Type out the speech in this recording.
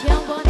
Chão